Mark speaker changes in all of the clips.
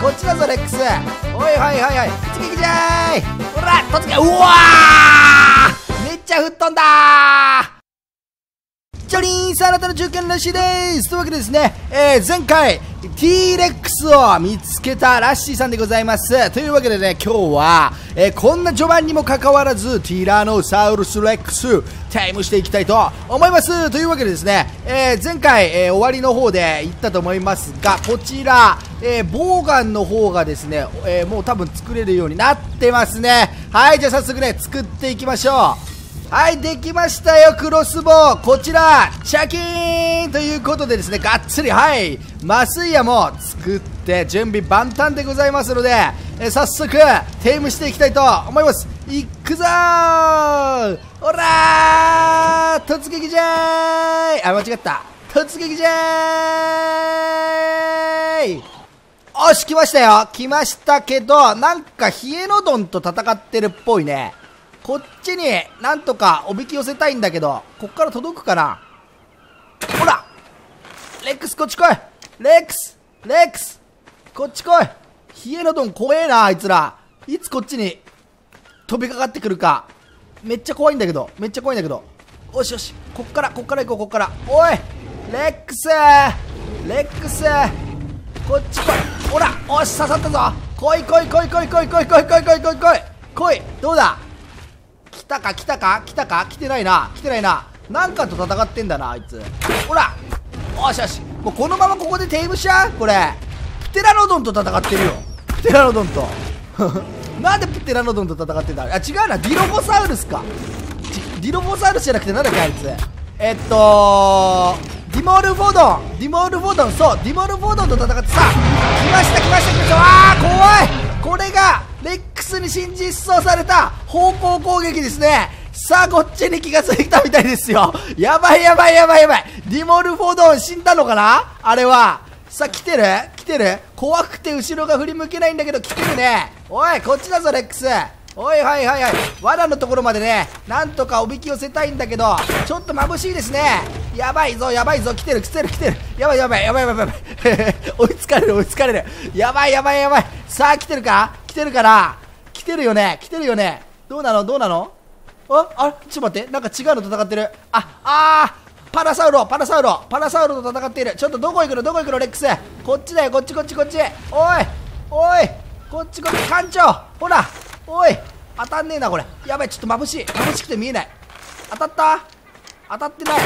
Speaker 1: こっちだぞレックス。おいはいはいはい。突撃じゃーい。ほら突撃うわー。めっちゃ吹っ飛んだジョリーンさあなたの忠犬ラッシーです。というわけでですね、えー、前回 T-Rex を見つけたラッシーさんでございます。というわけでね今日は、えー、こんな序盤にもかかわらずティラノサウルスレックステイムしていきたいと思います。というわけでですね、えー、前回、え終わりの方で言ったと思いますがこちら、えボーガンの方がですね、えもう多分作れるようになってますね。はいじゃあ早速ね作っていきましょう。はいできましたよクロスボウこちらシャキーンということでですねがっつりはい。麻酔矢も作って準備万端でございますのでえ早速テイムしていきたいと思います。いくぞー。ほらー。突撃じゃーいあ間違った。突撃じゃーいおし来ましたよ来ましたけどなんかヒエノドンと戦ってるっぽいねこっちになんとかおびき寄せたいんだけど、こっから届くかなほらレックスこっち来いレックスレックスこっち来いヒエノドン怖えな、あいつら。いつこっちに飛びかかってくるか。めっちゃ怖いんだけど、めっちゃ怖いんだけど。よしよし、こっから、こっから行こう、こっから。おいレックスレックスこっち来いほらおし刺さったぞ。来い来い来い来い来い来い来い来い来い来い来い。来いどうだ？来たか来たか？来たか？来てないな。来てないな。なんかと戦ってんだなあいつ。ほらよしよし。もうこのままここでテイムしちゃうこれ。プテラノドンと戦ってるよ。プテラノドンと。なんでプテラノドンと戦ってんだ？あ違うな。ディロボサウルスか。ディロボサウルスじゃなくてなんだっけあいつ。えっとディモルフォドンディモルフォドンそうディモルフォドンと戦ってさ来ました来ました来ましたあー怖いこれがレックスに新実装された方向攻撃ですねさあこっちに気がついたみたいですよやばいやばいやばいやばいディモルフォドン死んだのかなあれはさあ来てる来てる怖くて後ろが振り向けないんだけど来てるねおいこっちだぞレックスおいはいはいはい罠のところまでねなんとかおびき寄せたいんだけどちょっと眩しいですねやばいぞやばいぞ来てる来てる来てる。やばいやばいやばいやばいやばい。追いつかれる追いつかれる。やばいやばいやばい。さあ来てるか？来てるかな来てるよね？来てるよね？どうなの？どうなの？ああちょっと待って。なんか違うの戦ってる。ああパラサウロパラサウロパラサウロと戦っている。ちょっとどこ行くの？どこ行くの？レックス。こっちだよ。こっちこっちこっち。おいおい。こっちこっち。艦長ほら。おい。当たんねえなこれ。やばいちょっと眩しい。眩しくて見えない。当たった？当たってない。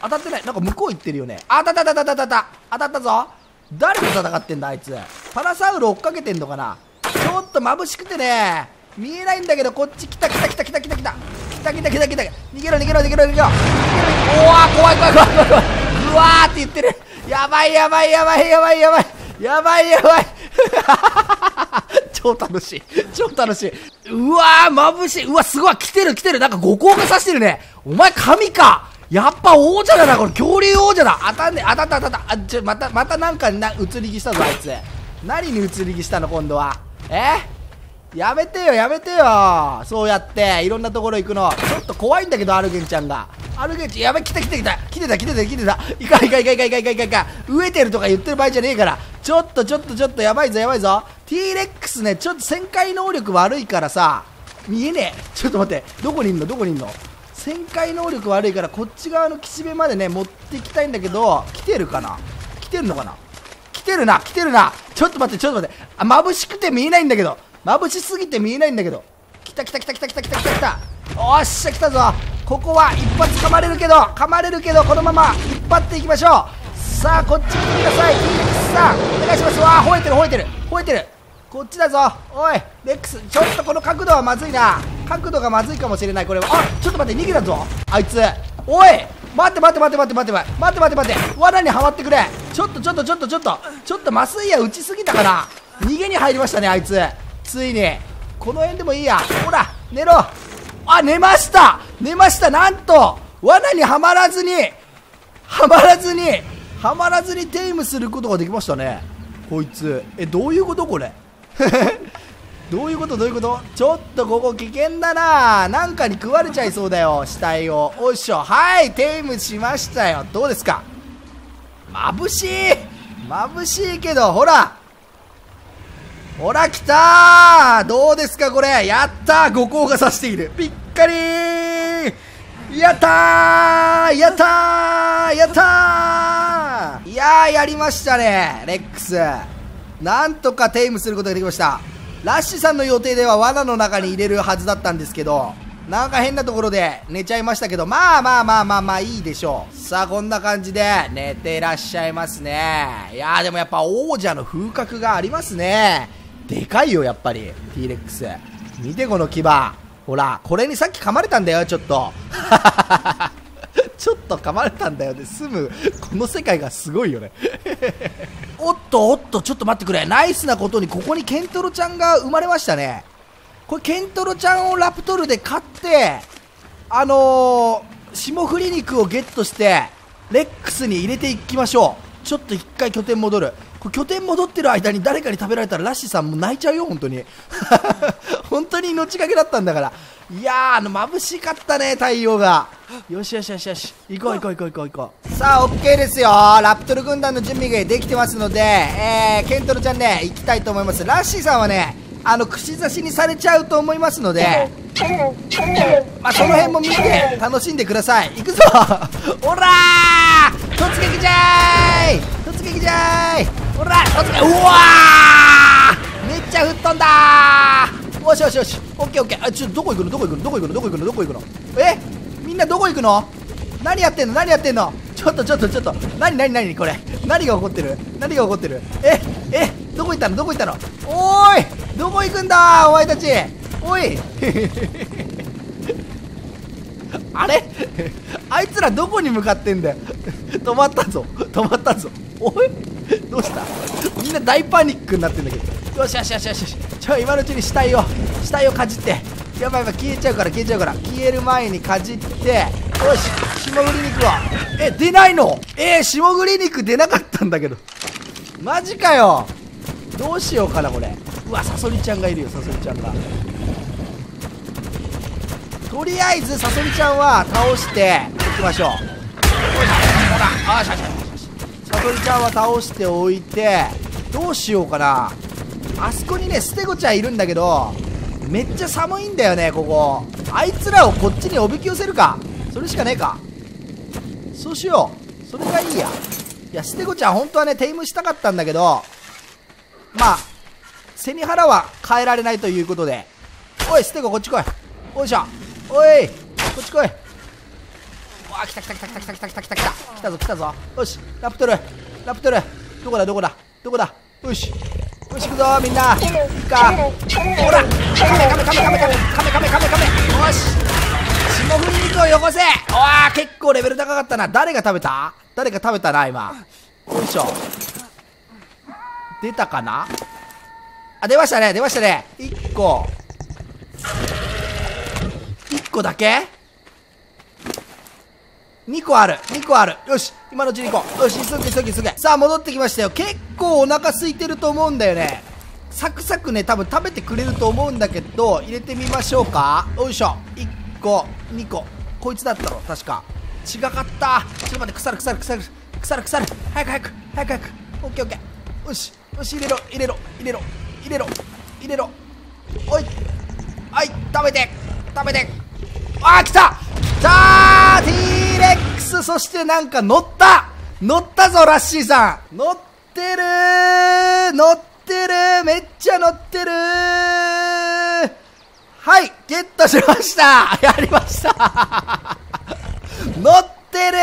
Speaker 1: 当たってない。なんか向こう行ってるよね。あ当たった当たった当たった当たった。ぞ。誰と戦ってんだあいつ。パラサウロ追っかけてんのかな。ちょっと眩しくてね。見えないんだけどこっち来た来た来た来た来た来た。来た来た来た来た。逃げろ逃げろ逃げろ逃げろ。逃げろおわ怖い怖い怖い怖い。怖いうわーって言ってる。やばいやばいやばいやばいやばい。やばいやばい。超楽しい。超楽しい。うわー眩しい。うわすごい。来てる来てる。なんか五光がさしてるね。お前神か。やっぱ王者だなこれ恐竜王者だ。当たんね当たった当たった。あちょまたまたなんかな移り気したぞあいつ。何に移り気したの今度は。え？やめてよやめてよ。そうやっていろんなところ行くの。ちょっと怖いんだけどアルゲンちゃんが。アルゲンちゃんやべ来た来た来た。来てた来てた来てた。いかいかいかいかいかいかいかいか飢えてるとか言ってる場合じゃねえから。ちょっとちょっとちょっとやばいぞやばいぞ。T-Rex ねちょっと旋回能力悪いからさ。見えねえ。ちょっと待って。どこにいんの？どこにいんの？旋回能力悪いからこっち側の岸辺までね持っていきたいんだけど来てるかな？来てるのかな？来てるな！来てるな！ちょっと待ってちょっと待って。あ眩しくて見えないんだけど。眩しすぎて見えないんだけど。来た来た来た来た来た来た来た来た。おっしゃ来たぞ。ここは一発噛まれるけど噛まれるけどこのまま引っ張っていきましょう。さあこっち来てください。T6 さんお願いします。わあ吠えてる吠えてる。吠えてる。こっちだぞ。おいレックスちょっとこの角度はまずいな。角度がまずいかもしれないこれは。あちょっと待って逃げたぞ。あいつ。おい待って待って待って待って待って待って待って待って罠にはまってくれ。ちょっとちょっとちょっとちょっと。ちょっと麻酔矢打ちすぎたかな。逃げに入りましたねあいつ。ついに。この辺でもいいや。ほら寝ろ。あ寝ました。寝ました。なんと罠にはまらずにはまらずにはまらずにテイムすることができましたね。こいつ。えどういうこと？これ。どういうことどういうこと？ちょっとここ危険だな。なんかに食われちゃいそうだよ。死体を。おいしょ。はいテイムしましたよ。どうですか？眩しい。眩しいけどほら。ほら来た。ーどうですかこれ？やったー。五光がさしている。ぴっかりやったー。やったー。やったー。いやーやりましたね。レックス。なんとかテイムすることができました。ラッシュさんの予定では罠の中に入れるはずだったんですけどなんか変なところで寝ちゃいましたけどまあまあまあまあまあいいでしょう。さあこんな感じで寝てらっしゃいますね。いやーでもやっぱ王者の風格がありますね。でかいよやっぱり。T レックス。見てこの牙。ほらこれにさっき噛まれたんだよちょっと。ちょっと噛まれたんだよで済むこの世界がすごいよね。おっとおっとちょっと待ってくれ。ナイスなことにここにケントロちゃんが生まれましたね。これケントロちゃんをラプトルで買ってあのー、霜降り肉をゲットしてレックスに入れていきましょう。ちょっと一回拠点戻る。これ拠点戻ってる間に誰かに食べられたらラッシーさんも泣いちゃうよ本当に。本当に命がけだったんだから。いやーあの眩しかったね太陽が。よしよしよしよし。行こう行こう行こう行こう行こう。さあ OK ですよ。ラプトル軍団の準備ができてますので、えー、ケントロちゃんね行きたいと思います。ラッシーさんはねあの串刺しにされちゃうと思いますので、まあ、その辺も見て楽しんでください。行くぞ。おらー！突撃じゃーい！突撃じゃーい！ほら突撃！うわー！めっちゃ吹っ飛んだよしよしよし。オッケーオッケー。あちょどこ行くの？どこ行くの？どこ行くの？どこ行くの？どこ行くの？え？などこ行くの？何やってんの？何やってんの？ちょっとちょっとちょっと。何何何？これ。何が起こってる？何が起こってる？ええどこ行ったの？どこ行ったの？おーい！どこ行くんだ？お前たち！おい！あれ？あいつらどこに向かってんだよ？止まったぞ。止まったぞ。おい！どうした？みんな大パニックになってんだけど。よしよしよしよしよし。ちょ今のうちに死体を死体をかじって。やばいやばい消えちゃうから消えちゃうから。消える前にかじってよし霜降り肉はえ出ないの？えー、霜降り肉出なかったんだけど。マジかよ。どうしようかなこれ。うわサソリちゃんがいるよサソリちゃんが。とりあえずサソリちゃんは倒しておきましょう。ほらあしよしよしサソリちゃんは倒しておいてどうしようかな。あそこにねステゴちゃんいるんだけどめっちゃ寒いんだよねここ。あいつらをこっちにおびき寄せるか。それしかねえか。そうしよう。それがいいや。いやステゴちゃん本当はねテイムしたかったんだけど。まあ背に腹は変えられないということで。おいステゴこっち来い。おいしょ。おいこっち来い。わあ来た来た来た来た来た来た来た来た。来た来たぞ来たぞ。よしラプトル。ラプトル。どこだどこだどこだ。よし。よし行くぞみんな。いいか。ほら。カメカメカメカメカメカメカメカメよし霜降り肉をよこせわあ結構レベル高かったな誰が食べた誰が食べたな今よいしょ出たかなあ出ましたね出ましたね1個1個だけ2個ある2個あるよし今のうちに行こうよし急げ急げ急げさあ戻ってきましたよ結構お腹空いてると思うんだよねサクサクね多分食べてくれると思うんだけど入れてみましょうか。よいしょ。1個2個。こいつだったろ確か。違かった。ちょっと待って腐る腐る腐る。腐る腐る。早く早く早く早く。オッケーオッケー。よし。よし入れろ入れろ入れろ。入れろ入れろ。おい。はい食べて。食べて。あー来た。来たー T レックス。そしてなんか乗った。乗ったぞラッシーさん。乗ってる乗っててる。めっちゃ乗ってる。はいゲットしました。やりました。乗ってる。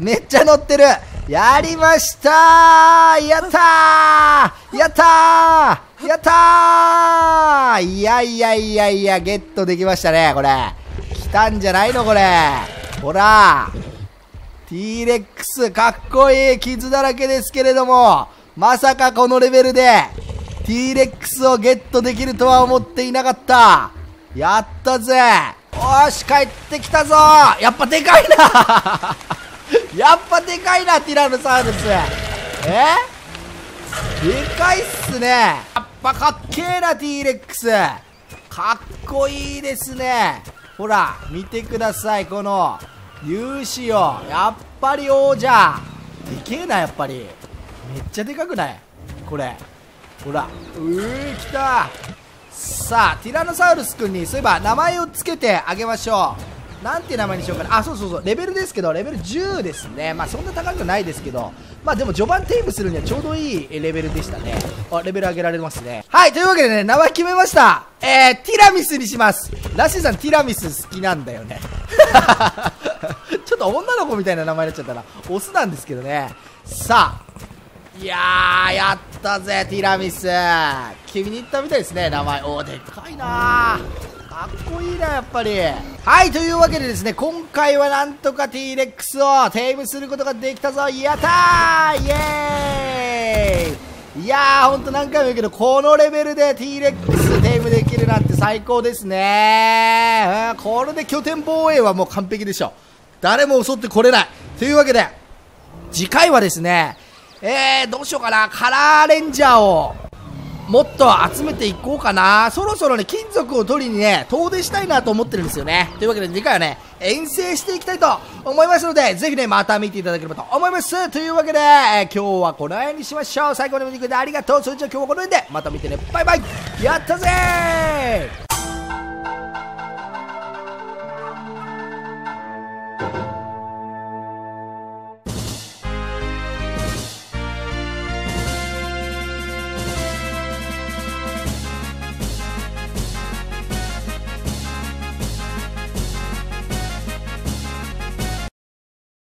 Speaker 1: めっちゃ乗ってる。やりました。やったー。やったー。やったー。いやいやいやいや、ゲットできましたね、これ。来たんじゃないの、これ。ほら。T レックス、かっこいい。傷だらけですけれども、まさかこのレベルで、T レックスをゲットできるとは思っていなかった。やったぜ。よし、帰ってきたぞやっぱでかいな やっぱでかいな、ティラノサウルス。え？でかいっすね。やっぱかっけえな、T レックス。かっこいいですね。ほら、見てください、この、勇姿を。やっぱり王者。でけえな、やっぱり。めっちゃでかくない？これ。ほら。うー来た。さあティラノサウルス君にそういえば名前を付けてあげましょう。なんて名前にしようかな。あそうそうそう。レベルですけどレベル10ですね。まあそんな高くないですけど。まあでも序盤テームするにはちょうどいいレベルでしたね。あレベル上げられますね。はいというわけでね名前決めました。えー、ティラミスにします。ラッシーさんティラミス好きなんだよね。ちょっと女の子みたいな名前になっちゃったな。オスなんですけどね。さあいやー、やったぜ、ティラミス。気に入ったみたいですね、名前。おー、でっかいなかっこいいな、やっぱり。はい、というわけでですね、今回はなんとか T-Rex をテームすることができたぞ。やったーイエーイいやー、ほんと何回も言うけど、このレベルで T-Rex テームできるなんて最高ですね。これで拠点防衛はもう完璧でしょ。誰も襲ってこれない。というわけで、次回はですね、えー、どうしようかな、カラーレンジャーを、もっと集めていこうかな。そろそろね、金属を取りにね、遠出したいなと思ってるんですよね。というわけで次回はね、遠征していきたいと思いますので、ぜひね、また見ていただければと思います。というわけで、えー、今日はこの辺にしましょう。最後まで見てくれてありがとう。それじゃあ今日はこの辺で、また見てね。バイバイやったぜ